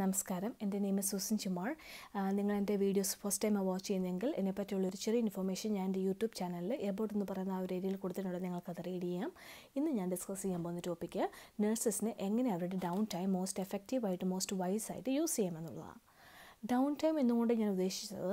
നമസ്കാരം. എന്റെ name Susan ചുമാർ. നിങ്ങൾ എന്റെ വീഡിയോസ് ഫസ്റ്റ് ടൈം വാച്ച് ചെയ്യുന്നെങ്കിൽ എന്നെപ്പറ്റിയുള്ള ഒരു ചെറിയ ഇൻഫർമേഷൻ ഞാൻ എന്റെ യൂട്യൂബ് ചാനലിൽ എബോട്ട് എന്ന് പറയുന്ന ആ ഒരു ഏരിയയിൽ കൊടുത്തിട്ടുണ്ട്. നിങ്ങൾക്കത് റീഡ് ചെയ്യാം. ഇന്ന് ഞാൻ ഡിസ്കസ് ചെയ്യാൻ പോകുന്ന ടോപ്പിക്ക് നഴ്സസിന് എങ്ങനെ അവരുടെ ഡൗൺ ടൈം മോസ്റ്റ് എഫക്റ്റീവായിട്ട് മോസ്റ്റ് വൈസായിട്ട് യൂസ് ചെയ്യാമെന്നുള്ളതാണ് ഡൗൺ ടൈം എന്നുകൊണ്ട് ഞാൻ ഉദ്ദേശിച്ചത്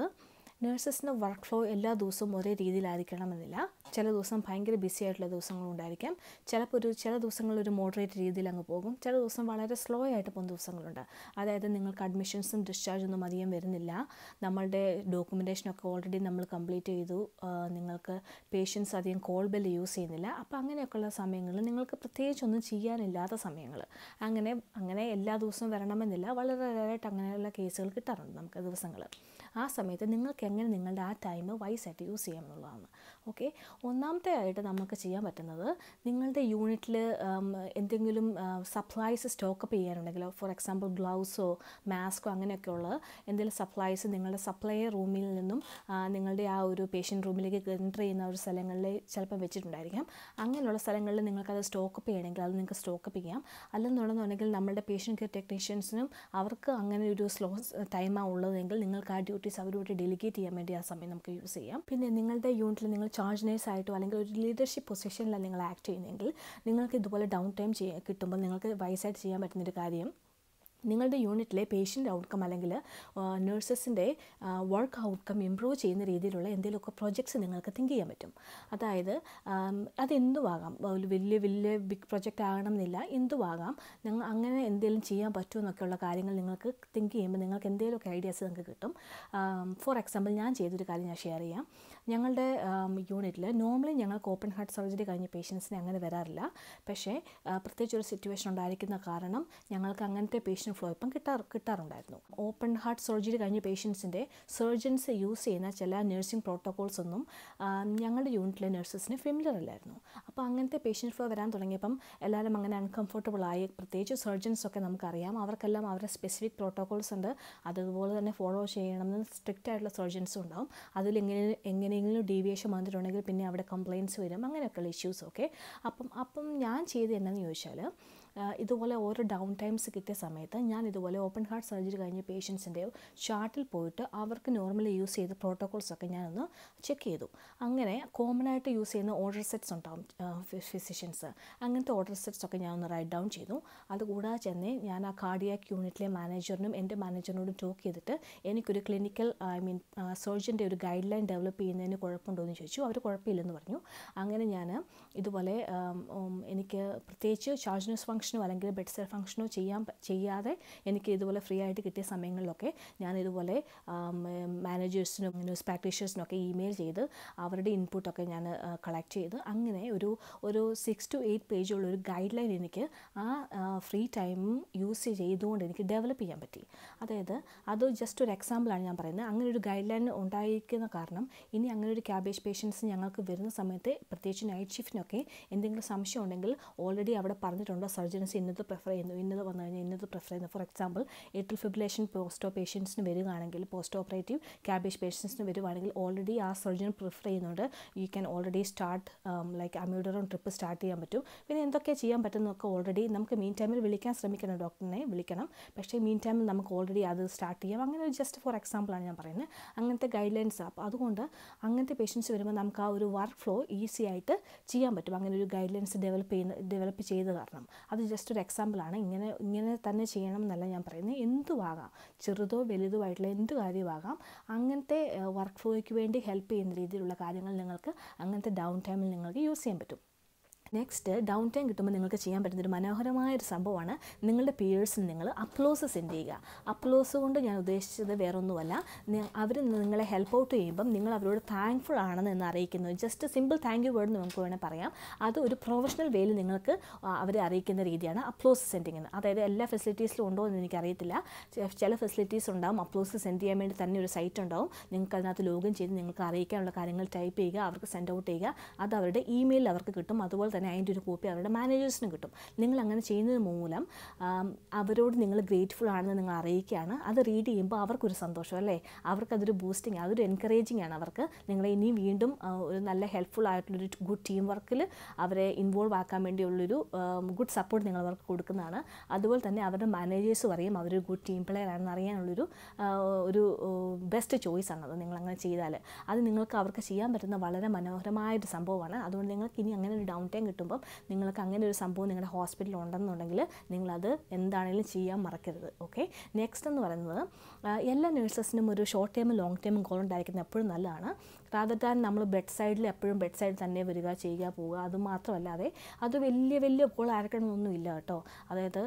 നഴ്സസിന്റെ വർക്ക് ഫ്ലോ എല്ലാ ദിവസവും ഒരേ രീതിയിലായിരിക്കണമെന്നില്ല. ചില ദിവസം ഭയങ്കര ബിസി ആയിട്ടുള്ള ദിവസങ്ങളുണ്ടായിരിക്കാം ചിലപ്പോൾ ഒരു ചില ദിവസങ്ങളിൽ ഒരു മോഡറേറ്റ് രീതിയിൽ അങ്ങ് പോകും. ചില ദിവസം വളരെ സ്ലോ ആയിട്ട് പോകുന്ന ദിവസങ്ങളുണ്ട്. അതായത് നിങ്ങൾക്ക് അഡ്മിഷൻസും ഡിസ്ചാർജൊന്നും അധികം വരുന്നില്ല. നമ്മളുടെ ഡോക്യുമെന്റേഷനൊക്കെ ഓൾറെഡി നമ്മൾ കംപ്ലീറ്റ് ചെയ്തു. നിങ്ങൾക്ക് പേഷ്യൻസ് അധികം കോൾ ബെൽ യൂസ് ചെയ്യുന്നില്ല. അപ്പോൾ അങ്ങനെയൊക്കെയുള്ള സമയങ്ങളിൽ നിങ്ങൾക്ക് പ്രത്യേകിച്ചൊന്നും ചെയ്യാനില്ലാത്ത സമയങ്ങൾ. അങ്ങനെ അങ്ങനെ എല്ലാ ദിവസവും വരണമെന്നില്ല. വളരെ റയറായിട്ട് അങ്ങനെയുള്ള കേസുകൾ കിട്ടാറുണ്ട് നമുക്ക് ദിവസങ്ങൾ. ആ സമയത്ത് നിങ്ങൾക്ക് എങ്ങനെ നിങ്ങളുടെ ആ ടൈം വൈസായിട്ട് യൂസ് ചെയ്യാം എന്നുള്ളതാണ്. ഓക്കെ ഒന്നാമത്തെ ആയിട്ട് നമുക്ക് ചെയ്യാൻ പറ്റുന്നത് നിങ്ങളുടെ യൂണിറ്റിൽ എന്തെങ്കിലും സപ്ലൈസ് സ്റ്റോക്കപ്പ് ചെയ്യാനുണ്ടെങ്കിൽ ഫോർ എക്സാമ്പിൾ ഗ്ലൗസോ മാസ്കോ അങ്ങനെയൊക്കെയുള്ള എന്തെങ്കിലും സപ്ലൈസ് നിങ്ങളുടെ സപ്ലൈയർ റൂമിൽ നിന്നും നിങ്ങളുടെ ആ ഒരു പേഷ്യന്റ് റൂമിലേക്ക് എന്റർ ചെയ്യുന്ന ഒരു സ്ഥലങ്ങളിൽ ചിലപ്പോൾ വെച്ചിട്ടുണ്ടായിരിക്കാം. അങ്ങനെയുള്ള സ്ഥലങ്ങളിൽ നിങ്ങൾക്കത് സ്റ്റോക്കപ്പ് ചെയ്യണമെങ്കിൽ അത് നിങ്ങൾക്ക് സ്റ്റോക്കപ്പ് ചെയ്യാം. അല്ലെന്നുണ്ടെന്നുണ്ടെങ്കിൽ നമ്മുടെ പേഷ്യന്റ് കെയർ ടെക്നീഷ്യൻസിനും അവർക്ക് അങ്ങനെ ഒരു സ്ലോ ടൈമാണ് ഉള്ളതെങ്കിൽ നിങ്ങൾക്ക് ആ ഡ്യൂട്ടീസ് അവരോട് ഡെലിഗേറ്റ് ചെയ്യാൻ വേണ്ടി ആ സമയം നമുക്ക് യൂസ് ചെയ്യാം. പിന്നെ നിങ്ങളുടെ യൂണിറ്റിൽ നിങ്ങൾ ചാർജ് നേഴ്സ് ആയിട്ടോ അല്ലെങ്കിൽ ഒരു ലീഡർഷിപ്പ് പൊസിഷനിലാണ് നിങ്ങൾ ആക്ട് ചെയ്യുന്നതെങ്കിൽ നിങ്ങൾക്ക് ഇതുപോലെ ഡൗൺ ടൈം ചെയ്യാൻ കിട്ടുമ്പോൾ നിങ്ങൾക്ക് വൈസായിട്ട് ചെയ്യാൻ പറ്റുന്നൊരു കാര്യം നിങ്ങളുടെ യൂണിറ്റിലെ പേഷ്യന്റ് ഔട്ട്കം അല്ലെങ്കിൽ നഴ്സസിന്റെ വർക്ക് ഔട്ട്കം ഇമ്പ്രൂവ് ചെയ്യുന്ന രീതിയിലുള്ള എന്തെങ്കിലുമൊക്കെ പ്രോജക്ട്സ് നിങ്ങൾക്ക് തിങ്ക് ചെയ്യാൻ പറ്റും. അതായത് അതെന്തുവാകാം? ഒരു വലിയ വലിയ ബിഗ് പ്രൊജക്റ്റ് ആകണമെന്നില്ല. എന്തുവാകാം? നിങ്ങൾ അങ്ങനെ എന്തെങ്കിലും ചെയ്യാൻ പറ്റുമെന്നൊക്കെയുള്ള കാര്യങ്ങൾ നിങ്ങൾക്ക് തിങ്ക് ചെയ്യുമ്പോൾ നിങ്ങൾക്ക് എന്തെങ്കിലുമൊക്കെ ഐഡിയാസ് നിങ്ങൾക്ക് കിട്ടും. ഫോർ എക്സാമ്പിൾ ഞാൻ ചെയ്തൊരു കാര്യം ഞാൻ ഷെയർ ചെയ്യാം. ഞങ്ങളുടെ യൂണിറ്റിൽ നോർമലി ഞങ്ങൾക്ക് ഓപ്പൺ ഹാർട്ട് സർജറി കഴിഞ്ഞ പേഷ്യൻസിനെ അങ്ങനെ വരാറില്ല. പക്ഷേ പ്രത്യേകിച്ച് ഒരു സിറ്റുവേഷൻ ഉണ്ടായിരിക്കുന്ന കാരണം ഞങ്ങൾക്ക് അങ്ങനത്തെ പേഷ്യന്റ് ഫ്ലോ ഇപ്പം കിട്ടാറ് കിട്ടാറുണ്ടായിരുന്നു. ഓപ്പൺ ഹാർട്ട് സർജറി കഴിഞ്ഞ പേഷ്യൻസിന്റെ സർജൻസ് യൂസ് ചെയ്യുന്ന ചില നഴ്സിംഗ് പ്രോട്ടോകോൾസ് ഒന്നും ഞങ്ങളുടെ യൂണിറ്റിലെ നഴ്സസിന് ഫെമിലിയർ അല്ലായിരുന്നു. അപ്പോൾ അങ്ങനത്തെ പേഷ്യന്റ് ഫ്ലോ വരാൻ തുടങ്ങിയപ്പം എല്ലാവരും അങ്ങനെ അൺകംഫർട്ടബിൾ ആയി. പ്രത്യേകിച്ച് സർജൻസൊക്കെ നമുക്കറിയാം. അവർക്കെല്ലാം അവരുടെ സ്പെസിഫിക് പ്രോട്ടോകോൾസ് ഉണ്ട്. അതുപോലെ തന്നെ ഫോളോ ചെയ്യണമെന്ന് സ്ട്രിക്റ്റ് ആയിട്ടുള്ള സർജൻസും ഉണ്ടാവും. അതിൽ എങ്ങനെ എങ്ങനെയെങ്കിലും ഡീവിയേഷൻ വന്നിട്ടുണ്ടെങ്കിൽ പിന്നെ അവിടെ കംപ്ലയിന്റ്സ് വരും. അങ്ങനെയൊക്കെയുള്ള ഇഷ്യൂസ് ഒക്കെ. അപ്പം അപ്പം ഞാൻ ചെയ്ത് എന്നാന്ന് ചോദിച്ചാൽ ഇതുപോലെ ഓരോ ഡൗൺ ടൈംസ് കിട്ടിയ സമയത്ത് ഞാൻ ഇതുപോലെ ഓപ്പൺ ഹാർട്ട് സർജറി കഴിഞ്ഞ പേഷ്യൻസിന്റെ ചാർട്ടിൽ പോയിട്ട് അവർക്ക് നോർമലി യൂസ് ചെയ്ത പ്രോട്ടോകോൾസൊക്കെ ഞാനൊന്ന് ചെക്ക് ചെയ്തു. അങ്ങനെ കോമൺ ആയിട്ട് യൂസ് ചെയ്യുന്ന ഓർഡർ സെറ്റ്സ് ഉണ്ടാവും ഫിസിഷ്യൻസ് അങ്ങനത്തെ ഓർഡർ സെറ്റ്സ് ഒക്കെ ഞാനൊന്ന് റൈറ്റ് ഡൗൺ ചെയ്തു. അതുകൂടാതെ തന്നെ ഞാൻ ആ കാർഡിയാക് യൂണിറ്റിലെ മാനേജറിനും എന്റെ മാനേജറിനോടും ടോക്ക് ചെയ്തിട്ട് എനിക്കൊരു ക്ലിനിക്കൽ ഐ മീൻ സർജന്റെ ഒരു ഗൈഡ് ലൈൻ ഡെവലപ്പ് ചെയ്യുന്നതിന് കുഴപ്പമുണ്ടോ എന്ന് ചോദിച്ചു. അവർ കുഴപ്പമില്ലെന്ന് പറഞ്ഞു. അങ്ങനെ ഞാൻ ഇതുപോലെ എനിക്ക് പ്രത്യേകിച്ച് ചാർജിനസ് ഫങ്ഷൻ ഫംഗ്ഷനോ അല്ലെങ്കിൽ ബെഡ് സെൽ ഫംഗ്ഷനോ ചെയ്യാൻ ചെയ്യാതെ എനിക്ക് ഇതുപോലെ ഫ്രീ ആയിട്ട് കിട്ടിയ സമയങ്ങളിലൊക്കെ ഞാൻ ഇതുപോലെ മാനേജേഴ്സിനും ന്യൂസ് പ്രാക്ടീഷേഴ്സിനും ഒക്കെ ഇമെയിൽ ചെയ്ത് അവരുടെ ഇൻപുട്ടൊക്കെ ഞാൻ കളക്ട് ചെയ്ത് അങ്ങനെ ഒരു ഒരു സിക്സ് ടു എയ്റ്റ് പേജുള്ള ഒരു ഗൈഡ് ലൈൻ എനിക്ക് ആ ഫ്രീ ടൈം യൂസ് ചെയ്തുകൊണ്ട് എനിക്ക് ഡെവലപ്പ് ചെയ്യാൻ പറ്റി. അതായത് അത് ജസ്റ്റ് ഒരു എക്സാമ്പിളാണ് ഞാൻ പറയുന്നത്. അങ്ങനെ ഒരു ഗൈഡ് ലൈൻ ഉണ്ടായിരിക്കുന്ന കാരണം ഇനി അങ്ങനെ ഒരു ക്യാബേജ് പേഷ്യൻസ് ഞങ്ങൾക്ക് വരുന്ന സമയത്ത് പ്രത്യേകിച്ച് നൈറ്റ് ഷിഫ്റ്റിനൊക്കെ എന്തെങ്കിലും സംശയം ഉണ്ടെങ്കിൽ ഓൾറെഡി അവിടെ പറഞ്ഞിട്ടുണ്ടോ? സർജൻസ് ഇന്നത് പ്രിഫർ ചെയ്യുന്നു. ഇന്നത് വന്നു കഴിഞ്ഞാൽ ഇന്നത് പ്രിഫർ ചെയ്യുന്നു. ഫോർ എക്സാമ്പിൾ എട്ടിൽ ഫിബുലേഷൻ പോസ്റ്റോ പേഷ്യൻസിന് വരികയാണെങ്കിൽ പോസ്റ്റ് ഓപ്പറേറ്റീവ് ക്യാബേജ് പേഷ്യൻസിന് വരുവാണെങ്കിൽ ഓൾറെഡി ആ സർജൻ പ്രിഫർ ചെയ്യുന്നുണ്ട്. You can already start like amiodarone drip start ചെയ്യാൻ പറ്റും. പിന്നെ എന്തൊക്കെ ചെയ്യാൻ പറ്റുന്നതൊക്കെ ഓൾറെഡി നമുക്ക് മീൻ ടൈമിൽ വിളിക്കാൻ ശ്രമിക്കണം ഡോക്ടറിനെ വിളിക്കണം. പക്ഷേ മീൻ ടൈമിൽ നമുക്ക് ഓൾറെഡി അത് സ്റ്റാർട്ട് ചെയ്യാം. അങ്ങനെ ജസ്റ്റ് ഫോർ എക്സാമ്പിളാണ് ഞാൻ പറയുന്നത്. അങ്ങനത്തെ ഗൈഡ് ലൈൻസ് അപ്പോൾ അതുകൊണ്ട് അങ്ങനത്തെ പേഷ്യൻസ് വരുമ്പോൾ നമുക്ക് ആ ഒരു വർക്ക് ഫ്ലോ ഈസി ആയിട്ട് ചെയ്യാൻ പറ്റും. അങ്ങനെ ഒരു ഗൈഡ് ലൈൻസ് ഡെവലപ്പ് ചെയ്യുന്ന ഡെവലപ്പ് ചെയ്ത് കാരണം അത് ജസ്റ്റ് ഒരു എക്സാമ്പിളാണ് ഇങ്ങനെ ഇങ്ങനെ തന്നെ ചെയ്യണം എന്നല്ല ഞാൻ പറയുന്നത്. എന്തുവാകാം? ചെറുതോ വലുതോ ആയിട്ടുള്ള എന്ത് കാര്യമാകാം? അങ്ങനത്തെ വർക്ക് ഫ്ലോയ്ക്ക് വേണ്ടി ഹെൽപ്പ് ചെയ്യുന്ന രീതിയിലുള്ള കാര്യങ്ങൾ നിങ്ങൾക്ക് അങ്ങനത്തെ ഡൗൺ ടൈമിൽ നിങ്ങൾക്ക് യൂസ് ചെയ്യാൻ പറ്റും. നെക്സ്റ്റ് ഡൗൺ ടൈം കിട്ടുമ്പോൾ നിങ്ങൾക്ക് ചെയ്യാൻ പറ്റുന്ന ഒരു മനോഹരമായ ഒരു സംഭവമാണ് നിങ്ങളുടെ പിയേഴ്സിന് നിങ്ങൾ അപ്ലോസ് സെൻഡ് ചെയ്യുക. അപ്ലോസ് കൊണ്ട് ഞാൻ ഉദ്ദേശിച്ചത് വേറൊന്നുമല്ല. അവർ നിങ്ങളെ ഹെൽപ്പ് ഔട്ട് ചെയ്യുമ്പം നിങ്ങൾ അവരോട് താങ്ക്ഫുൾ ആണെന്ന് എന്ന് അറിയിക്കുന്നു. Just simple thank you word നമുക്ക് വേണേൽ പറയാം. അത് ഒരു പ്രൊഫഷണൽ വേയിൽ നിങ്ങൾക്ക് അവരെ അറിയിക്കുന്ന രീതിയാണ് അപ്ലോസ് സെൻഡിങ് എന്ന് അതായത് എല്ലാ ഫെസിലിറ്റീസിലും ഉണ്ടോ എന്ന് എനിക്കറിയത്തില്ല. ചില ഫെസിലിറ്റീസ് ഉണ്ടാവും അപ്ലോസ് സെൻഡ് ചെയ്യാൻ വേണ്ടി തന്നെ ഒരു സൈറ്റ് ഉണ്ടാവും. നിങ്ങൾക്ക് അതിനകത്ത് ലോഗിൻ ചെയ്ത് നിങ്ങൾക്ക് അറിയിക്കാനുള്ള കാര്യങ്ങൾ ടൈപ്പ് ചെയ്യുക അവർക്ക് സെൻഡ് ഔട്ട് ചെയ്യുക. അത് അവരുടെ ഇമെയിലിൽ അവർക്ക് കിട്ടും. അതുപോലെ തന്നെ അതിന്റെ ഒരു കോപ്പി അവരുടെ മാനേജേഴ്സിന് കിട്ടും. നിങ്ങൾ അങ്ങനെ ചെയ്യുന്നത് മൂലം അവരോട് നിങ്ങൾ ഗ്രേറ്റ്ഫുൾ ആണെന്ന് നിങ്ങൾ അറിയിക്കുകയാണ്. അത് റീഡ് ചെയ്യുമ്പോൾ അവർക്കൊരു സന്തോഷം അല്ലേ? അവർക്കതൊരു ബൂസ്റ്റിംഗ് അതൊരു എൻകറേജിങ് ആണ് അവർക്ക്. നിങ്ങളെ ഇനി വീണ്ടും ഒരു നല്ല ഹെൽപ്ഫുൾ ആയിട്ടുള്ളൊരു ഗുഡ് ടീം വർക്കിൽ അവരെ ഇൻവോൾവ് ആക്കാൻ വേണ്ടിയുള്ളൊരു ഗുഡ് സപ്പോർട്ട് നിങ്ങൾ അവർക്ക് കൊടുക്കുന്നതാണ്. അതുപോലെ തന്നെ അവരുടെ മാനേജേഴ്സ് പറയും അവരൊരു ഗുഡ് ടീം പ്ലെയർ ആണെന്ന് അറിയാനുള്ളൊരു ഒരു ബെസ്റ്റ് ചോയ്സ് ആണ് അത് നിങ്ങൾ അങ്ങനെ ചെയ്താൽ അത് നിങ്ങൾക്ക് അവർക്ക് ചെയ്യാൻ പറ്റുന്ന വളരെ മനോഹരമായൊരു സംഭവമാണ്. അതുകൊണ്ട് നിങ്ങൾക്ക് ഇനി അങ്ങനെ ഒരു ഡൗൺ ടൈം കിട്ടുമ്പം നിങ്ങൾക്ക് അങ്ങനെ ഒരു സംഭവം നിങ്ങളുടെ ഹോസ്പിറ്റലിൽ ഉണ്ടെന്നുണ്ടെങ്കിൽ നിങ്ങളത് എന്താണെങ്കിലും ചെയ്യാൻ മറക്കരുത് ഓക്കെ? നെക്സ്റ്റ് എന്ന് പറയുന്നത് എല്ലാ നഴ്സസിനും ഒരു ഷോർട്ട് ടൈമും ലോങ് ടൈമും ഗോൾ ഉണ്ടായിരിക്കുന്നത് എപ്പോഴും നല്ലതാണ്. റാദർ ദാൻ നമ്മൾ ബെഡ് സൈഡിൽ എപ്പോഴും ബെഡ് സൈഡിൽ തന്നെ വരിക ചെയ്യുക പോവുക. അതുമാത്രമല്ലാതെ അത് വലിയ വലിയ ഗോൾ ആയിരിക്കണമെന്നൊന്നും ഇല്ല കേട്ടോ. അതായത്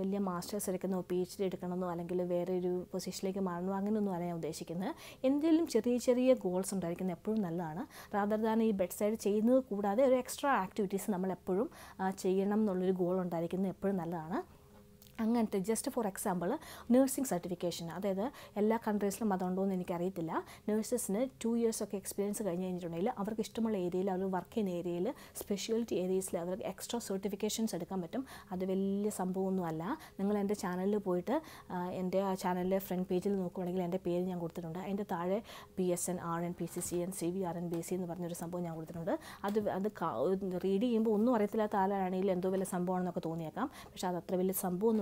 വലിയ മാസ്റ്റേഴ്സ് എടുക്കണോ പി എച്ച് ഡി എടുക്കണമെന്നോ അല്ലെങ്കിൽ വേറെ ഒരു പൊസിഷനിലേക്ക് മാറണോ അങ്ങനെയൊന്നും അല്ല ഞാൻ ഉദ്ദേശിക്കുന്നത്. എന്തെങ്കിലും ചെറിയ ചെറിയ ഗോൾസ് ഉണ്ടായിരിക്കുന്നത് എപ്പോഴും നല്ലതാണ്. റാദർ ദാൻ ഈ ബെഡ് സൈഡ് ചെയ്യുന്നത് കൂടാതെ ഒരു എക്സ്ട്രാ ആക്ടിവിറ്റീസ് നമ്മൾ എപ്പോഴും ചെയ്യണം എന്നുള്ളൊരു ഗോൾ ഉണ്ടായിരിക്കുന്നത് എപ്പോഴും നല്ലതാണ്. അങ്ങനത്തെ just for example nursing certification അതായത് എല്ലാ കൺട്രീസിലും അതുണ്ടോ എന്ന് എനിക്കറിയത്തില്ല. നേഴ്സസിന് ടു ഇയേഴ്സ് ഒക്കെ എക്സ്പീരിയൻസ് കഴിഞ്ഞ് കഴിഞ്ഞിട്ടുണ്ടെങ്കിൽ അവർക്ക് ഇഷ്ടമുള്ള ഏരിയയിൽ അവർ വർക്ക് ചെയ്യുന്ന ഏരിയയിൽ സ്പെഷ്യാലിറ്റി ഏരിയസിൽ അവർക്ക് എക്സ്ട്രാ സർട്ടിഫിക്കേഷൻസ് എടുക്കാൻ പറ്റും. അത് വലിയ സംഭവമൊന്നുമല്ല. നിങ്ങൾ എന്റെ ചാനലിൽ പോയിട്ട് എന്റെ ആ ചാനലിലെ ഫ്രണ്ട് പേജിൽ നോക്കുകയാണെങ്കിൽ എന്റെ പേര് ഞാൻ കൊടുത്തിട്ടുണ്ട്. അതിന്റെ താഴെ P S N R N P C C N C V R N B C എന്ന് പറഞ്ഞൊരു സംഭവം ഞാൻ കൊടുത്തിട്ടുണ്ട്. അത് അത് റീഡ് ചെയ്യുമ്പോൾ ഒന്നും അറിയത്തില്ലാത്ത ആളാണെങ്കിൽ എന്തോ വലിയ സംഭവമാണെന്നൊക്കെ തോന്നിയേക്കാം. പക്ഷേ അത് അത്ര വലിയ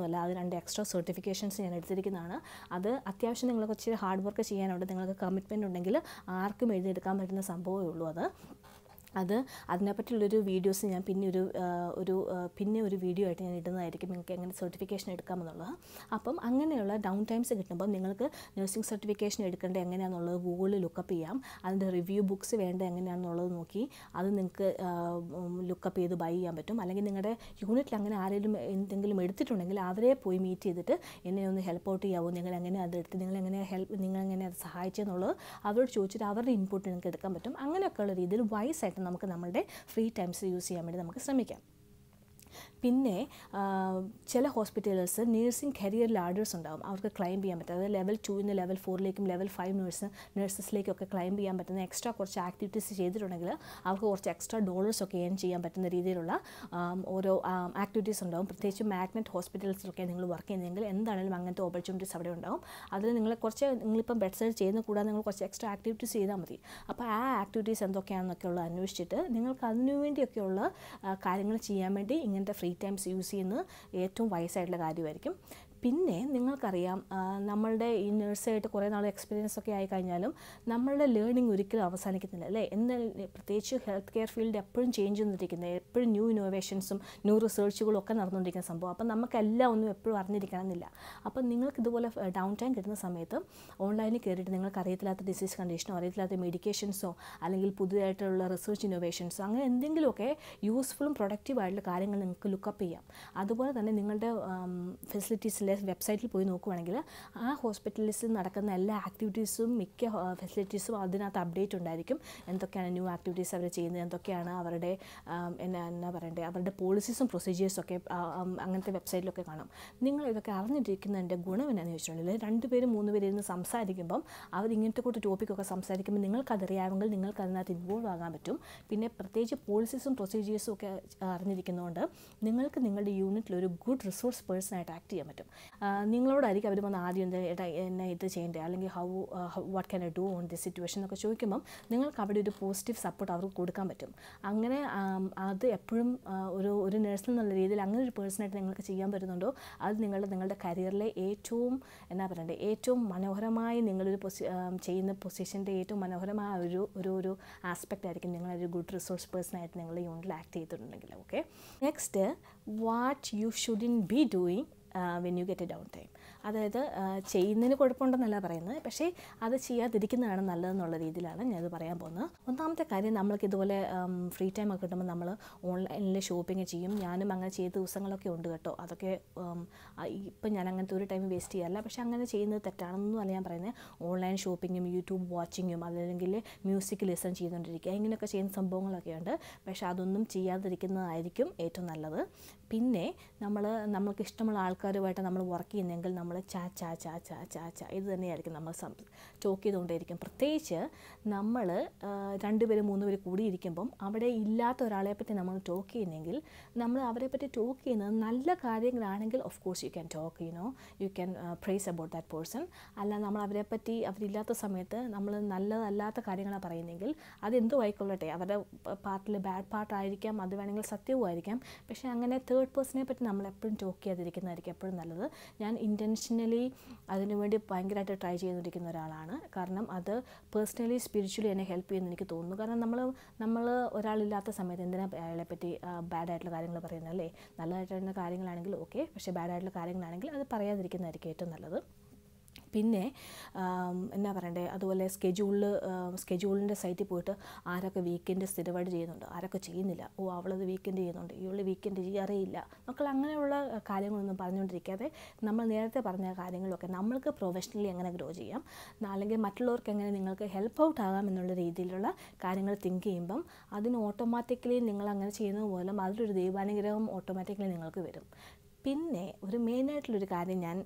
സംഭവമൊന്നുമല്ല അത് രണ്ട് എക്സ്ട്രാ സർട്ടിഫിക്കേഷൻസ് ഞാൻ എടുത്തിരിക്കുന്നതാണ്. അത് അത്യാവശ്യം നിങ്ങൾ കുറച്ച് ഹാർഡ് വർക്ക് ചെയ്യാനുണ്ട് നിങ്ങൾക്ക് കമ്മിറ്റ്മെന്റ് ഉണ്ടെങ്കിൽ ആർക്കും എഴുതിയെടുക്കാൻ പറ്റുന്ന സംഭവമേ ഉള്ളൂ അത്. അത് അതിനെപ്പറ്റിയുള്ളൊരു വീഡിയോസ് ഞാൻ പിന്നെ ഒരു ഒരു പിന്നെ ഒരു വീഡിയോ ആയിട്ട് ഞാൻ ഇടുന്നതായിരിക്കും. നിങ്ങൾക്ക് എങ്ങനെ സർട്ടിഫിക്കേഷൻ എടുക്കാമെന്നുള്ളത്. അപ്പം അങ്ങനെയുള്ള ഡൗൺ ടൈംസ് കിട്ടുമ്പോൾ നിങ്ങൾക്ക് നഴ്സിംഗ് സർട്ടിഫിക്കേഷൻ എടുക്കേണ്ടത് എങ്ങനെയാണെന്നുള്ളത് ഗൂഗിളിൽ ലുക്കപ്പ് ചെയ്യാം. അതിന്റെ റിവ്യൂ ബുക്സ് വേണ്ട എങ്ങനെയാണെന്നുള്ളത് നോക്കി അത് നിങ്ങൾക്ക് ലുക്കപ്പ് ചെയ്ത് ബൈ ചെയ്യാൻ പറ്റും. അല്ലെങ്കിൽ നിങ്ങളുടെ യൂണിറ്റിൽ അങ്ങനെ ആരെങ്കിലും എന്തെങ്കിലും എടുത്തിട്ടുണ്ടെങ്കിൽ അവരെ പോയി മീറ്റ് ചെയ്തിട്ട് എന്നെ ഒന്ന് ഹെൽപ്പ് ഔട്ട് ചെയ്യാവോ? നിങ്ങൾ എങ്ങനെ അത് എടുത്ത് നിങ്ങൾ എങ്ങനെ ഹെൽപ്പ് നിങ്ങൾ എങ്ങനെ അത് സഹായിച്ചെന്നുള്ളത് അവരോട് ചോദിച്ചിട്ട് അവരുടെ ഇൻപുട്ട് നിങ്ങൾക്ക് എടുക്കാൻ പറ്റും. അങ്ങനെയൊക്കെയുള്ള രീതിയിൽ വൈസ് ആയിട്ട് നമുക്ക് നമ്മളുടെ ഫ്രീ ടൈംസ് യൂസ് ചെയ്യാൻ വേണ്ടി നമുക്ക് ശ്രമിക്കാം. പിന്നെ ചില ഹോസ്പിറ്റൽസ് നേഴ്സിംഗ് കരിയർ ലാഡേഴ്സ് ഉണ്ടാകും അവർക്ക് ക്ലൈം ചെയ്യാൻ പറ്റും. അതായത് ലെവൽ നിന്ന് ലെവൽ ഫോറിലേക്കും ലെവൽ ഫൈവ് നേഴ്സ് നഴ്സസിലേക്കൊക്കെ ക്ലൈം ചെയ്യാൻ പറ്റുന്ന എക്സ്ട്രാ കുറച്ച് ആക്ടിവിറ്റീസ് ചെയ്തിട്ടുണ്ടെങ്കിൽ അവർക്ക് കുറച്ച് എക്സ്ട്രാ ഡോളേഴ്സ് ഒക്കെ ഏൺ ചെയ്യാൻ പറ്റുന്ന രീതിയിലുള്ള ഓരോ ആക്ടിവിറ്റീസ് ഉണ്ടാകും പ്രത്യേകിച്ച് മാഗ്നറ്റ് ഹോസ്പിറ്റൽസിലൊക്കെ നിങ്ങൾ വർക്ക് ചെയ്യുന്നതെങ്കിൽ എന്താണെങ്കിലും അങ്ങനത്തെ ഓപ്പർച്യൂണിറ്റീസ് അവിടെ ഉണ്ടാകും അതിൽ നിങ്ങൾ കുറച്ച് നിങ്ങളിപ്പം ബെഡ് സൈഡ് ചെയ്യുന്ന കൂടാതെ നിങ്ങൾ കുറച്ച് എക്സ്ട്രാ ആക്ടിവിറ്റീസ് ചെയ്താൽ മതി. അപ്പോൾ ആ ആക്ടിവിറ്റീസ് എന്തൊക്കെയാണെന്നൊക്കെ ഉള്ളത് അന്വേഷിച്ചിട്ട് നിങ്ങൾക്ക് അതിനുവേണ്ടിയൊക്കെയുള്ള കാര്യങ്ങൾ ചെയ്യാൻ വേണ്ടി ഇങ്ങനത്തെ ഫ്രീ ടൈംസ് യൂസ് ചെയ്യുന്നത് ഏറ്റവും വയസ്സായിട്ടുള്ള കാര്യമായിരിക്കും. പിന്നെ നിങ്ങൾക്കറിയാം നമ്മളുടെ ഈ നേഴ്സായിട്ട് കുറേ നാൾ എക്സ്പീരിയൻസ് ഒക്കെ ആയി കഴിഞ്ഞാലും നമ്മളുടെ ലേണിംഗ് ഒരിക്കലും അവസാനിക്കുന്നില്ല അല്ലേ? എന്നാൽ പ്രത്യേകിച്ച് ഹെൽത്ത് കെയർ ഫീൽഡ് എപ്പോഴും ചേഞ്ച് ചെയ്തിരിക്കുന്നത് എപ്പോഴും ന്യൂ ഇന്നോവേഷൻസും ന്യൂ റിസർച്ചുകളും ഒക്കെ നടന്നുകൊണ്ടിരിക്കുന്ന സംഭവം. അപ്പം നമുക്കെല്ലാം ഒന്നും എപ്പോഴും അറിഞ്ഞിരിക്കണമെന്നില്ല. അപ്പം നിങ്ങൾക്ക് ഇതുപോലെ ഡൗൺ ടൈം കിട്ടുന്ന സമയത്ത് ഓൺലൈനിൽ കയറിയിട്ട് നിങ്ങൾക്ക് അറിയത്തില്ലാത്ത ഡിസീസ് കണ്ടീഷനോ അറിയത്തില്ലാത്ത മെഡിക്കേഷൻസോ അല്ലെങ്കിൽ പുതിയതായിട്ടുള്ള റിസർച്ച് ഇന്നോവേഷൻസോ അങ്ങനെ എന്തെങ്കിലുമൊക്കെ യൂസ്ഫുള്ളും പ്രൊഡക്റ്റീവ് ആയിട്ടുള്ള കാര്യങ്ങൾ നിങ്ങൾക്ക് ലുക്കപ്പ് ചെയ്യാം. അതുപോലെ തന്നെ നിങ്ങളുടെ ഫെസിലിറ്റീസിലെ വെബ്സൈറ്റിൽ പോയി നോക്കുവാണെങ്കിൽ ആ ഹോസ്പിറ്റലിസിൽ നടക്കുന്ന എല്ലാ ആക്ടിവിറ്റീസും മിക്ക ഫെസിലിറ്റീസും അതിനകത്ത് അപ്ഡേറ്റ് ഉണ്ടായിരിക്കും. എന്തൊക്കെയാണ് ന്യൂ ആക്ടിവിറ്റീസ് അവർ ചെയ്യുന്നത്? എന്തൊക്കെയാണ് അവരുടെ എന്നാ എന്നാ പറയണ്ടേ? അവരുടെ പോളിസീസും പ്രൊസീജിയേഴ്സും ഒക്കെ അങ്ങനത്തെ വെബ്സൈറ്റിലൊക്കെ കാണാം. നിങ്ങൾ ഇതൊക്കെ അറിഞ്ഞിരിക്കുന്നതിന്റെ ഗുണം എന്നാന്ന് ചോദിച്ചിട്ടുണ്ടെങ്കിൽ രണ്ട് പേരും മൂന്ന് പേര് ഇരുന്ന് സംസാരിക്കുമ്പം അവർ ഇങ്ങനത്തെ കൂട്ട് ടോപ്പിക്കൊക്കെ സംസാരിക്കുമ്പോൾ നിങ്ങൾക്ക് നിങ്ങൾക്കതറിയാമെങ്കിൽ നിങ്ങൾക്ക് അതിനകത്ത് ഇൻവോൾവ് ആകാൻ പറ്റും. പിന്നെ പ്രത്യേകിച്ച് പോളിസീസും പ്രൊസീജിയേഴ്സും ഒക്കെ അറിഞ്ഞിരിക്കുന്നതുകൊണ്ട് നിങ്ങൾക്ക് നിങ്ങളുടെ യൂണിറ്റിൽ ഒരു ഗുഡ് റിസോഴ്സ് പേഴ്സണായിട്ട് ആക്ട് ചെയ്യാൻ പറ്റും. നിങ്ങളോടായിരിക്കും അവർ വന്ന് ആദ്യം എന്താ എന്നെ ഇത് ചെയ്യേണ്ടത് അല്ലെങ്കിൽ how what can I do on this situation എന്നൊക്കെ ചോദിക്കുമ്പം നിങ്ങൾക്ക് അവിടെ ഒരു പോസിറ്റീവ് സപ്പോർട്ട് അവർക്ക് കൊടുക്കാൻ പറ്റും. അങ്ങനെ അത് എപ്പോഴും ഒരു ഒരു നേഴ്സിൽ എന്നുള്ള രീതിയിൽ അങ്ങനെ ഒരു പേഴ്സണായിട്ട് നിങ്ങൾക്ക് ചെയ്യാൻ പറ്റുന്നുണ്ടോ? അത് നിങ്ങളുടെ നിങ്ങളുടെ കരിയറിലെ ഏറ്റവും എന്നാ പറയണ്ടേ ഏറ്റവും മനോഹരമായി നിങ്ങളൊരു പൊസി ചെയ്യുന്ന പൊസിഷന്റെ ഏറ്റവും മനോഹരമായ ഒരു ഒരു ഒരു ആസ്പെക്റ്റ് ആയിരിക്കും നിങ്ങളൊരു ഗുഡ് റിസോഴ്സ് പേഴ്സൺ ആയിട്ട് നിങ്ങൾ യൂണിറ്റിൽ ആക്ട് ചെയ്തിട്ടുണ്ടെങ്കിൽ okay next what you shouldn't be doing when you get a down time അതായത് ചെയ്യുന്നതിന് കുഴപ്പമുണ്ടെന്നല്ല പറയുന്നത്. പക്ഷേ അത് ചെയ്യാതിരിക്കുന്നതാണ് നല്ലതെന്നുള്ള രീതിയിലാണ് ഞാനത് പറയാൻ പോകുന്നത്. ഒന്നാമത്തെ കാര്യം നമ്മൾക്ക് ഇതുപോലെ ഫ്രീ ടൈം ഒക്കെ കിട്ടുമ്പോൾ നമ്മൾ ഓൺലൈനിൽ ഷോപ്പിംഗ് ചെയ്യും. ഞാനും അങ്ങനെ ചെയ്ത ദിവസങ്ങളൊക്കെ ഉണ്ട് കേട്ടോ. അതൊക്കെ ഇപ്പം ഞാൻ അങ്ങനത്തെ ഒരു ടൈം വേസ്റ്റ് ചെയ്യാറില്ല. പക്ഷേ അങ്ങനെ ചെയ്യുന്നത് തെറ്റാണെന്നും ഞാൻ പറയുന്നത്. ഓൺലൈൻ ഷോപ്പിങ്ങും യൂട്യൂബ് വാച്ചിങ്ങും അതല്ലെങ്കിൽ മ്യൂസിക് ലിസൺ ചെയ്തുകൊണ്ടിരിക്കുക ഇങ്ങനെയൊക്കെ ചെയ്യുന്ന സംഭവങ്ങളൊക്കെ ഉണ്ട്. പക്ഷേ അതൊന്നും ചെയ്യാതിരിക്കുന്നതായിരിക്കും ഏറ്റവും നല്ലത്. പിന്നെ നമ്മൾ നമ്മൾക്ക് ഇഷ്ടമുള്ള ആൾക്കാരുമായിട്ട് നമ്മൾ വർക്ക് ചെയ്യുന്നെങ്കിൽ നമ്മൾ ചാ ചാ ചാ ചാ ചാ ചാ ഇത് തന്നെയായിരിക്കും നമ്മൾ സം ടോക്ക് ചെയ്തുകൊണ്ടേയിരിക്കും. പ്രത്യേകിച്ച് നമ്മൾ രണ്ടുപേരും മൂന്ന് പേര് കൂടിയിരിക്കുമ്പം അവിടെ ഇല്ലാത്ത ഒരാളെ പറ്റി നമ്മൾ ടോക്ക് ചെയ്യുന്നെങ്കിൽ നമ്മൾ അവരെ പറ്റി ടോക്ക് ചെയ്യുന്നത് നല്ല കാര്യങ്ങളാണെങ്കിൽ of course you can talk you know you can praise about that person അല്ല നമ്മൾ അവരെ പറ്റി അവരില്ലാത്ത സമയത്ത് നമ്മൾ നല്ലതല്ലാത്ത കാര്യങ്ങളാണ് പറയുന്നെങ്കിൽ അതെന്തോ ആയിക്കൊള്ളട്ടെ. അവരുടെ പാർട്ടിൽ ബാഡ് പാർട്ടായിരിക്കാം അത് വേണമെങ്കിൽ സത്യവുമായിരിക്കാം. പക്ഷേ അങ്ങനെ തേർഡ് പേഴ്സണെ പറ്റി നമ്മൾ എപ്പോഴും ടോക്ക് ചെയ്യാതിരിക്കുന്നതായിരിക്കും എപ്പോഴും നല്ലത്. ഞാൻ ഇന്റൻഷനലി അതിനുവേണ്ടി ഭയങ്കരമായിട്ട് ട്രൈ ചെയ്തുകൊണ്ടിരിക്കുന്ന ഒരാളാണ്. കാരണം അത് പേഴ്സണലി സ്പിരിച്വലി എന്നെ ഹെൽപ്പ് ചെയ്യുമെന്ന് എനിക്ക് തോന്നുന്നു. കാരണം നമ്മൾ നമ്മൾ ഒരാളില്ലാത്ത സമയത്ത് എന്തിനാണ് അയാളെ പറ്റി ബാഡായിട്ടുള്ള കാര്യങ്ങൾ പറയുന്നത് അല്ലേ? നല്ലതായിട്ടുള്ള കാര്യങ്ങളാണെങ്കിൽ ഓക്കെ പക്ഷേ ബാഡായിട്ടുള്ള കാര്യങ്ങളാണെങ്കിൽ അത് പറയാതിരിക്കുന്നതായിരിക്കും ഏറ്റവും നല്ലത്. പിന്നെ എന്നാ പറയണ്ടേ അതുപോലെ സ്കെഡ്യൂളിൽ സ്കെഡ്യൂളിന്റെ സൈറ്റിൽ പോയിട്ട് ആരൊക്കെ വീക്കെൻഡ് സ്ഥിരമായിട്ട് ചെയ്യുന്നുണ്ട് ആരൊക്കെ ചെയ്യുന്നില്ല. ഓ അവളത് വീക്കെൻഡ് ചെയ്യുന്നുണ്ട് ഇവൾ വീക്കെൻഡ് ചെയ്യാറേയില്ല. മക്കൾ അങ്ങനെയുള്ള കാര്യങ്ങളൊന്നും പറഞ്ഞുകൊണ്ടിരിക്കാതെ നമ്മൾ നേരത്തെ പറഞ്ഞ കാര്യങ്ങളൊക്കെ നമ്മൾക്ക് പ്രൊഫഷണലി എങ്ങനെ ഗ്രോ ചെയ്യാം അല്ലെങ്കിൽ മറ്റുള്ളവർക്ക് എങ്ങനെ നിങ്ങൾക്ക് ഹെൽപ്പ് ഔട്ട് ആകാം എന്നുള്ള രീതിയിലുള്ള കാര്യങ്ങൾ തിങ്ക് ചെയ്യുമ്പം അതിന് ഓട്ടോമാറ്റിക്കലി നിങ്ങൾ അങ്ങനെ ചെയ്യുന്നത് മൂലം അതിലൊരു ദൈവാനുഗ്രഹം ഓട്ടോമാറ്റിക്കലി നിങ്ങൾക്ക് വരും. പിന്നെ ഒരു മെയിനായിട്ടുള്ളൊരു കാര്യം ഞാൻ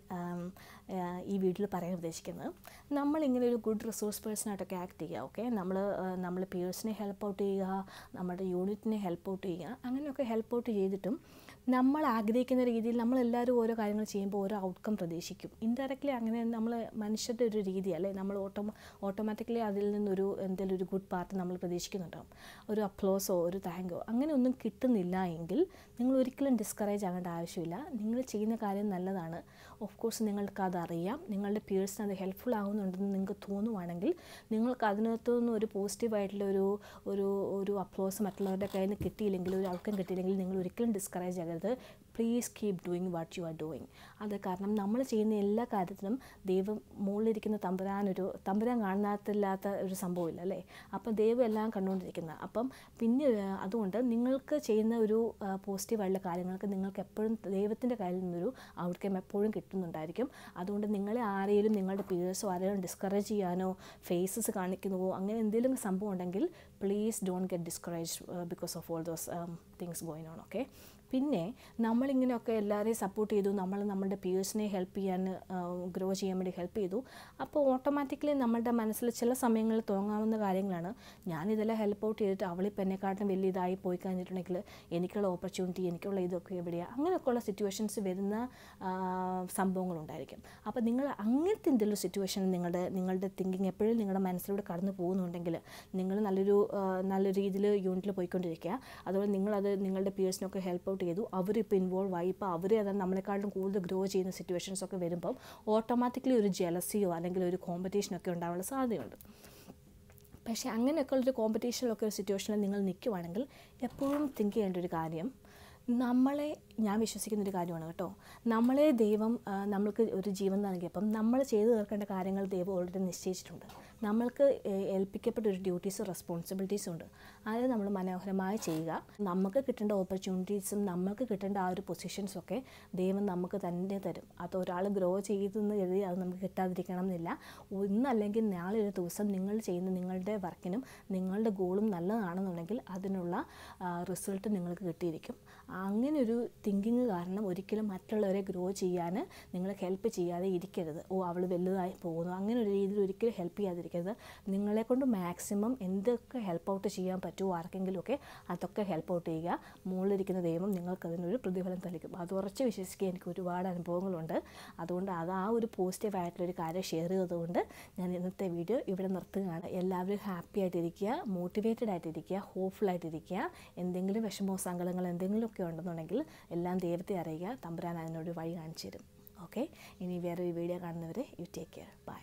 ഈ വീട്ടിൽ പറയാൻ ഉദ്ദേശിക്കുന്നത്. നമ്മളിങ്ങനെ ഒരു ഗുഡ് റിസോഴ്സ് പേഴ്സണായിട്ടൊക്കെ ആക്ട് ചെയ്യുക ഓക്കെ നമ്മൾ നമ്മൾ പേഴ്സിനെ ഹെൽപ്പ് ഔട്ട് ചെയ്യുക നമ്മുടെ യൂണിറ്റിനെ ഹെൽപ്പ് ഔട്ട് ചെയ്യുക അങ്ങനെയൊക്കെ ഹെൽപ്പ് ഔട്ട് ചെയ്തിട്ടും നമ്മൾ ആഗ്രഹിക്കുന്ന രീതിയിൽ നമ്മളെല്ലാവരും ഓരോ കാര്യങ്ങൾ ചെയ്യുമ്പോൾ ഓരോ ഔട്ട്കം പ്രതീക്ഷിക്കും. ഇൻഡയറക്റ്റ്ലി അങ്ങനെ നമ്മൾ മനുഷ്യരുടെ ഒരു രീതി അല്ലേ? നമ്മൾ ഓട്ടോ ഓട്ടോമാറ്റിക്കലി അതിൽ നിന്നൊരു എന്തെങ്കിലും ഒരു ഗുഡ് പാർട്ട് നമ്മൾ പ്രതീക്ഷിക്കുന്നുണ്ടാവും. ഒരു അപ്ലോസോ ഒരു താങ്കോ അങ്ങനെ ഒന്നും കിട്ടുന്നില്ല എങ്കിൽ നിങ്ങൾ ഒരിക്കലും ഡിസ്കറേജ് ആകേണ്ട ആവശ്യമില്ല. നിങ്ങൾ ചെയ്യുന്ന കാര്യം നല്ലതാണ്. ഓഫ് കോഴ്സ് നിങ്ങൾക്ക് അതറിയാം നിങ്ങളുടെ പിയേഴ്സിന് അത് ഹെൽപ്ഫുൾ ആകുന്നുണ്ടെന്ന് നിങ്ങൾക്ക് തോന്നുവാണെങ്കിൽ നിങ്ങൾക്ക് അതിനകത്തു നിന്ന് ഒരു പോസിറ്റീവായിട്ടുള്ള ഒരു ഒരു ഒരു അപ്ലോസ് മറ്റുള്ളവരുടെ കയ്യിൽ നിന്ന് കിട്ടിയില്ലെങ്കിൽ ഒരു ഔട്ട്കം കിട്ടിയില്ലെങ്കിൽ നിങ്ങൾ ഒരിക്കലും ഡിസ്കറേജ് ആകരുത്. Please keep doing what you are doing അത് കാരണം നമ്മൾ ചെയ്യുന്ന എല്ലാ കാര്യത്തിനും ദൈവം മുകളിലിരിക്കുന്ന തമ്പുരാനൊരു തമ്പുരാൻ കാണാത്തില്ലാത്ത ഒരു സംഭവമില്ല അല്ലേ? അപ്പം ദൈവം എല്ലാം കണ്ടുകൊണ്ടിരിക്കുന്നത്. അപ്പം പിന്നെ അതുകൊണ്ട് നിങ്ങൾക്ക് ചെയ്യുന്ന ഒരു പോസിറ്റീവായിട്ടുള്ള കാര്യങ്ങൾക്ക് നിങ്ങൾക്ക് എപ്പോഴും ദൈവത്തിന്റെ കയ്യിൽ നിന്നൊരു ഔട്ട്കം എപ്പോഴും കിട്ടുന്നുണ്ടായിരിക്കും. അതുകൊണ്ട് നിങ്ങളെ ആരെയും നിങ്ങളുടെ പിയേഴ്സോ ആരെയും ഡിസ്കറേജ് ചെയ്യാനോ ഫേസസ് കാണിക്കുന്നുവോ അങ്ങനെ എന്തെങ്കിലും സംഭവം ഉണ്ടെങ്കിൽ please don't get discourage because of all those things going on okay പിന്നെ നമ്മളിങ്ങനെയൊക്കെ എല്ലാവരെയും സപ്പോർട്ട് ചെയ്തു നമ്മൾ നമ്മുടെ പിയേഴ്സിനെ ഹെൽപ്പ് ചെയ്യാൻ ഗ്രോ ചെയ്യാൻ വേണ്ടി ഹെൽപ്പ് ചെയ്തു. അപ്പോൾ ഓട്ടോമാറ്റിക്കലി നമ്മളുടെ മനസ്സിൽ ചില സമയങ്ങളിൽ തോന്നാവുന്ന കാര്യങ്ങളാണ്. ഞാനിതെല്ലാം ഹെൽപ്പ് ഔട്ട് ചെയ്തിട്ട് അവളിപ്പോൾ എന്നെക്കാട്ടും വലിയ ഇതായി പോയി കഴിഞ്ഞിട്ടുണ്ടെങ്കിൽ എനിക്കുള്ള ഓപ്പർച്യൂണിറ്റി എനിക്കുള്ള ഇതൊക്കെ എവിടെയാണ് അങ്ങനെയൊക്കെയുള്ള സിറ്റുവേഷൻസ് വരുന്ന സംഭവങ്ങളുണ്ടായിരിക്കും. അപ്പോൾ നിങ്ങൾ അങ്ങനത്തെ എന്തെങ്കിലും സിറ്റുവേഷൻ നിങ്ങളുടെ നിങ്ങളുടെ തിങ്കിങ് എപ്പോഴും നിങ്ങളുടെ മനസ്സിലൂടെ കടന്നു പോകുന്നുണ്ടെങ്കിൽ നിങ്ങൾ നല്ലൊരു നല്ല രീതിയിൽ യൂണിറ്റിൽ പോയിക്കൊണ്ടിരിക്കുക. അതുപോലെ നിങ്ങളത് നിങ്ങളുടെ പിയേഴ്സിനൊക്കെ ഹെൽപ്പ് ഔട്ട് ചെയ്തു. അവരിപ്പോൾ ഇൻവോൾവ് ആയി. ഇപ്പോൾ അവർ അത് നമ്മളെക്കാളും കൂടുതൽ ഗ്രോ ചെയ്യുന്ന സിറ്റുവേഷൻസ് ഒക്കെ വരുമ്പം ഓട്ടോമാറ്റിക്കലി ഒരു ജലസിയോ അല്ലെങ്കിൽ ഒരു കോമ്പറ്റീഷനൊക്കെ ഉണ്ടാവാനുള്ള സാധ്യതയുണ്ട്. പക്ഷേ അങ്ങനെയൊക്കെ ഉള്ളൊരു കോമ്പറ്റീഷനിലൊക്കെ ഒരു സിറ്റുവേഷനിൽ നിങ്ങൾ നിൽക്കുവാണെങ്കിൽ എപ്പോഴും തിങ്ക് ചെയ്യേണ്ട ഒരു കാര്യം നമ്മളെ ഞാൻ വിശ്വസിക്കുന്ന ഒരു കാര്യമാണ് കേട്ടോ. നമ്മളെ ദൈവം നമ്മൾക്ക് ഒരു ജീവൻ നൽകിയപ്പം നമ്മൾ ചെയ്തു തീർക്കേണ്ട കാര്യങ്ങൾ ദൈവം ഓൾറെഡി നിശ്ചയിച്ചിട്ടുണ്ട്. നമ്മൾക്ക് ഏൽപ്പിക്കപ്പെട്ട ഒരു ഡ്യൂട്ടീസും റെസ്പോൺസിബിലിറ്റീസും ഉണ്ട്. അത് നമ്മൾ മനോഹരമായി ചെയ്യുക. നമുക്ക് കിട്ടേണ്ട ഓപ്പർച്യൂണിറ്റീസും നമുക്ക് കിട്ടേണ്ട ആ ഒരു പൊസിഷൻസും ഒക്കെ ദൈവം നമുക്ക് തന്നെ തരും. അത് ഒരാൾ ഗ്രോ ചെയ്തെന്ന് കരുതി അത് നമുക്ക് കിട്ടാതിരിക്കണം എന്നില്ല. ഇന്നല്ലെങ്കിൽ നാളെ ഒരു ദിവസം നിങ്ങൾ ചെയ്യുന്ന നിങ്ങളുടെ വർക്കിനും നിങ്ങളുടെ ഗോളും നല്ലതാണെന്നുണ്ടെങ്കിൽ അതിനുള്ള റിസൾട്ട് നിങ്ങൾക്ക് കിട്ടിയിരിക്കും. അങ്ങനെ ഒരു തിങ്കിങ് കാരണം ഒരിക്കലും മറ്റുള്ളവരെ ഗ്രോ ചെയ്യാൻ നിങ്ങൾ ഹെൽപ്പ് ചെയ്യാതെ ഇരിക്കരുത്. ഓ അവൾ വലുതായി പോകുന്നു. അങ്ങനെ ഒരു രീതിയിൽ ഒരിക്കലും ഹെൽപ്പ് ചെയ്യാതിരിക്കരുത് നിങ്ങളെക്കൊണ്ട് മാക്സിമം എന്തൊക്കെ ഹെൽപ്പ് ഔട്ട് ചെയ്യാൻ പറ്റുമോ ആർക്കെങ്കിലുമൊക്കെ അതൊക്കെ ഹെൽപ്പ് ഔട്ട് ചെയ്യുക. മുകളിലിരിക്കുന്ന ദൈവം നിങ്ങൾക്ക് അതിനൊരു പ്രതിഫലം തളിക്കും. അത് ഉറച്ച് വിശ്വസിക്കുക എനിക്ക് ഒരുപാട് അനുഭവങ്ങളുണ്ട്. അതുകൊണ്ട് അത് ആ ഒരു പോസിറ്റീവ് ആയിട്ടുള്ളൊരു കാര്യം ഷെയർ ചെയ്തതുകൊണ്ട് ഞാൻ ഇന്നത്തെ വീഡിയോ ഇവിടെ നിർത്തുകയാണ്. എല്ലാവരും ഹാപ്പി ആയിട്ടിരിക്കുക മോട്ടിവേറ്റഡ് ആയിട്ടിരിക്കുക ഹോപ്പ്ഫുൾ ആയിട്ടിരിക്കുക. എന്തെങ്കിലും വിഷമോ സങ്കടങ്ങൾ എന്തെങ്കിലുമൊക്കെ ഉണ്ടെന്നുണ്ടെങ്കിൽ എല്ലാം ദൈവത്തെ അറിയുക. തമ്പുരാൻ അതിനൊരു വഴി കാണിച്ചു തരും. ഓക്കെ ഇനി വേറൊരു വീഡിയോ കാണുന്നവരെ യു ടേക്ക് കെയർ ബൈ